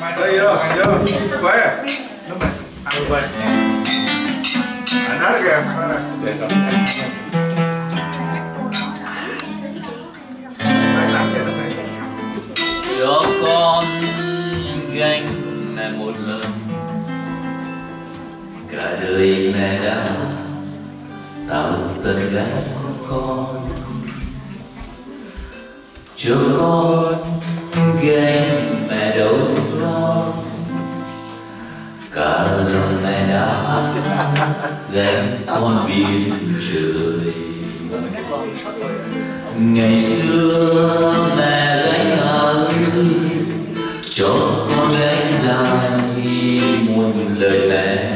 đây vô vô. Anh à, nói kìa. Nè. Cho con gánh mẹ một lần. Cả đời mẹ đã tạo tận gánh con. Cho con gánh cả lòng mẹ đã gánh con biển trời ngày xưa mẹ gánh ơi cho con gánh lại muôn lời mẹ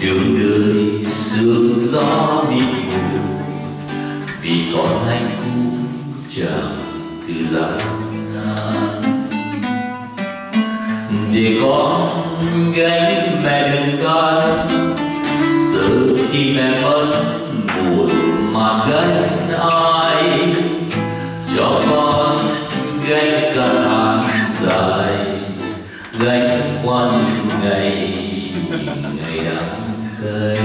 đường đời sương gió đi buồn vì con hạnh phúc chẳng từ gian để con gánh mẹ đừng can sợ khi mẹ mất, buồn mà gánh ai. Cho con gánh cả tháng dài, gánh quan ngày ngày đắng cay.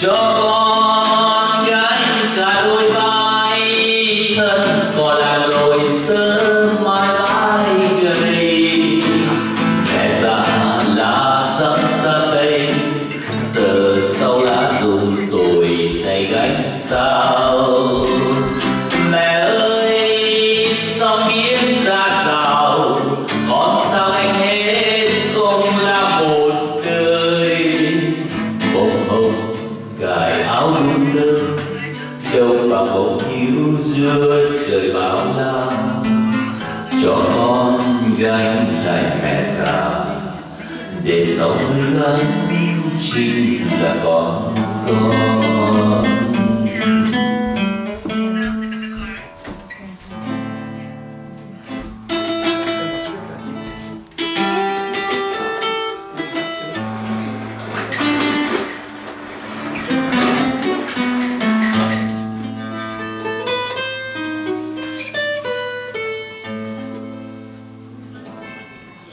Cho con sao mẹ ơi, sao biến ra sao? con sao anh hết cũng là một đời? Bông hồng, cài áo lung lưng đâu mà bông hiu giữa trời bão la. Cho con gánh lại mẹ già để sống gắn chỉ là con con.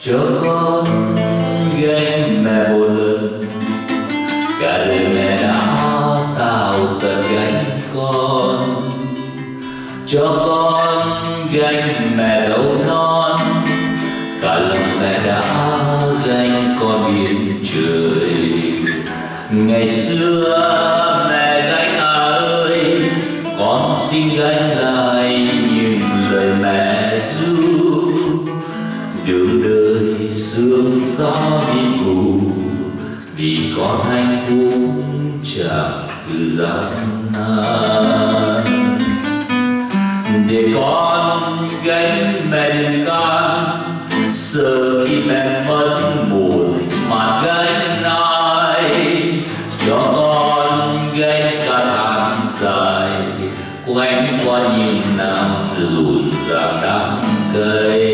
Cho con gánh mẹ một lần cả đời mẹ đã tạo tận gánh con. Cho con gánh mẹ đâu non. Cả lòng mẹ đã gánh con biển trời. Ngày xưa mẹ gánh à ơi, con xin gánh lại những lời mẹ ru. Đường đời sương gió đi ngủ vì con hạnh phúc chẳng từ gian nan. Để con gánh mẹ đừng can sợ khi mẹ mất buồn mà gánh ai cho con gánh cả tháng dài, quanh qua nhìn năm rủi ràng đắng cây.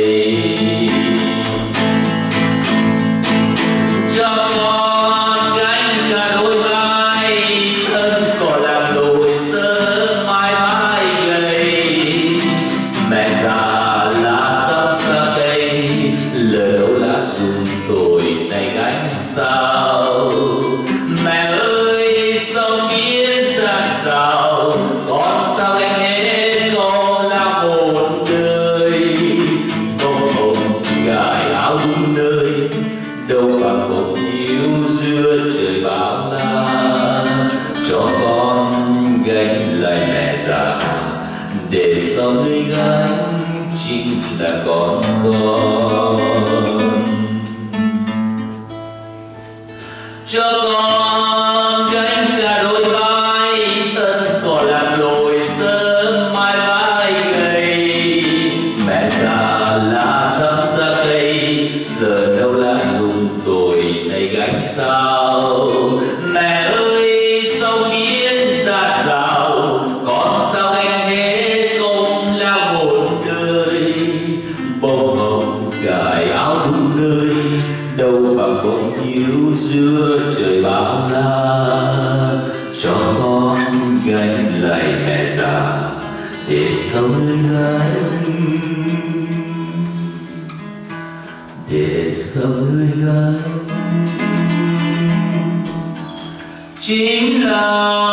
Người gánh chính là con con cho con gánh cả đôi vai tân còn làm lồi sớm mai vai gầy mẹ già lá sắp ra cây, giờ đâu là dùng tuổi này gánh sao? Mẹ ơi con gánh lại mẹ già để sống gái để sống gái chính là